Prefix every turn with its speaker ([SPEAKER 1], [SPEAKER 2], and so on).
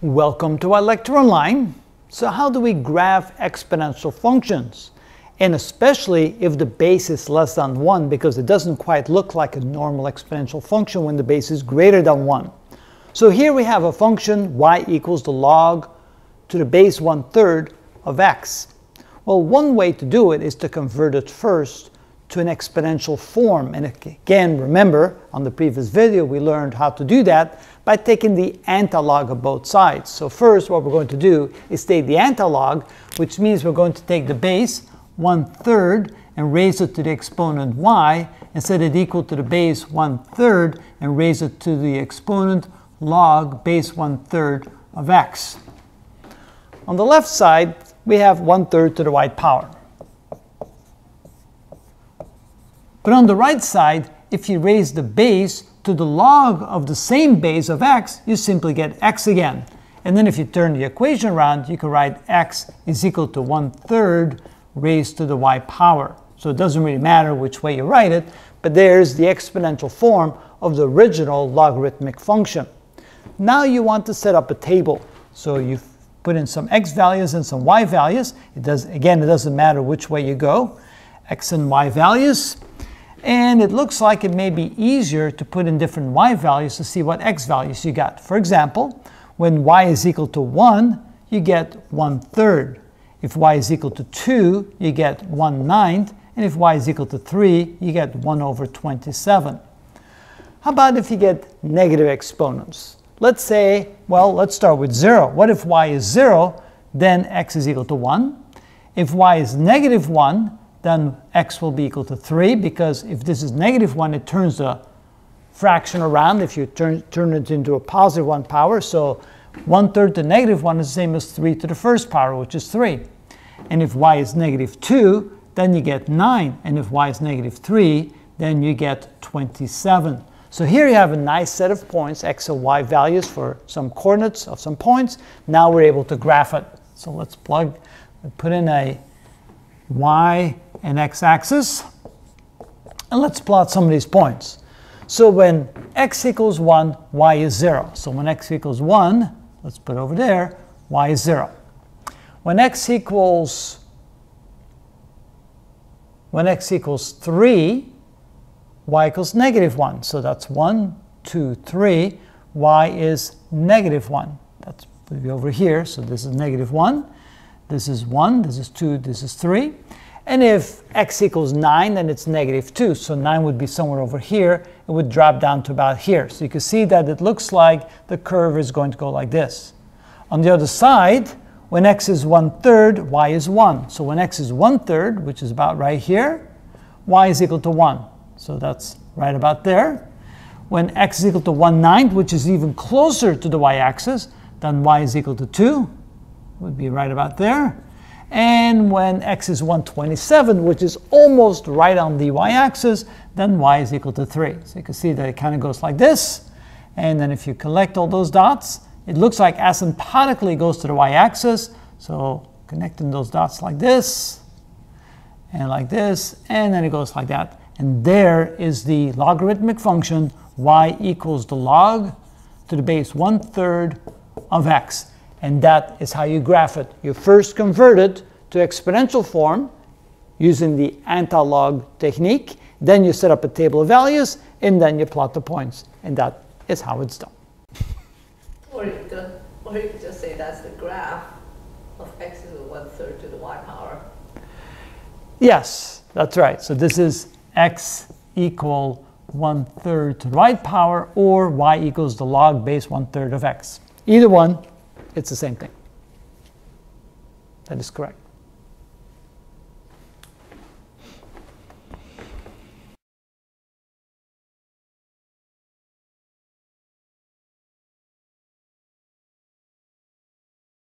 [SPEAKER 1] Welcome to ilectureonline. So how do we graph exponential functions? And especially if the base is less than 1 because it doesn't quite look like a normal exponential function when the base is greater than 1. So here we have a function y equals the log to the base 1 third of x. Well, one way to do it is to convert it first to an exponential form. And again, remember, on the previous video, we learned how to do that by taking the antilog of both sides. So first, what we're going to do is take the antilog, which means we're going to take the base, one third, and raise it to the exponent y, and set it equal to the base one third, and raise it to the exponent log base one third of x. On the left side, we have one third to the white power. But on the right side, if you raise the base to the log of the same base of x, you simply get x again. And then if you turn the equation around, you can write x is equal to 1 third raised to the y power. So it doesn't really matter which way you write it, but there's the exponential form of the original logarithmic function. Now you want to set up a table. So you put in some x values and some y values. It does, again, it doesn't matter which way you go. x and y values. And it looks like it may be easier to put in different y values to see what x values you got. For example, when y is equal to 1, you get 1 third. If y is equal to 2, you get 1 ninth. And if y is equal to 3, you get 1 over 27. How about if you get negative exponents? Let's say, well, let's start with 0. What if y is 0? Then x is equal to 1. If y is negative 1, then x will be equal to 3 because if this is negative 1, it turns the fraction around if you turn, turn it into a positive 1 power. So 1 third to negative 1 is the same as 3 to the first power, which is 3. And if y is negative 2, then you get 9. And if y is negative 3, then you get 27. So here you have a nice set of points, x and y values for some coordinates of some points. Now we're able to graph it. So let's plug, put in a y and x-axis. And let's plot some of these points. So when x equals 1, y is 0. So when x equals 1, let's put over there, y is 0. When x equals when x equals 3, y equals negative 1. So that's 1, 2, 3. y is negative 1. That's over here. So this is negative 1. This is 1. This is 2. This is 3. And if x equals 9, then it's negative 2. So 9 would be somewhere over here. It would drop down to about here. So you can see that it looks like the curve is going to go like this. On the other side, when x is 1 third, y is 1. So when x is 1 third, which is about right here, y is equal to 1. So that's right about there. When x is equal to 1 ninth, which is even closer to the y-axis, then y is equal to 2. Would be right about there. And when x is 127, which is almost right on the y-axis, then y is equal to 3. So you can see that it kind of goes like this. And then if you collect all those dots, it looks like asymptotically goes to the y-axis. So connecting those dots like this, and like this, and then it goes like that. And there is the logarithmic function y equals the log to the base 1 third of x. And that is how you graph it. You first convert it to exponential form using the antilog technique. Then you set up a table of values, and then you plot the points. And that is how it's done.
[SPEAKER 2] Or you could, or you could just say that's the graph of x is one third to the y power.
[SPEAKER 1] Yes, that's right. So this is x equal one third to the y power, or y equals the log base one third of x. Either one, it's the same thing. That is correct.